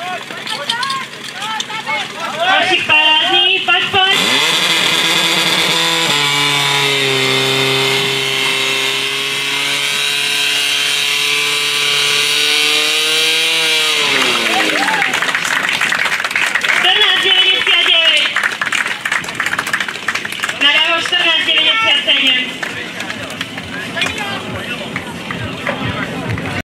Go,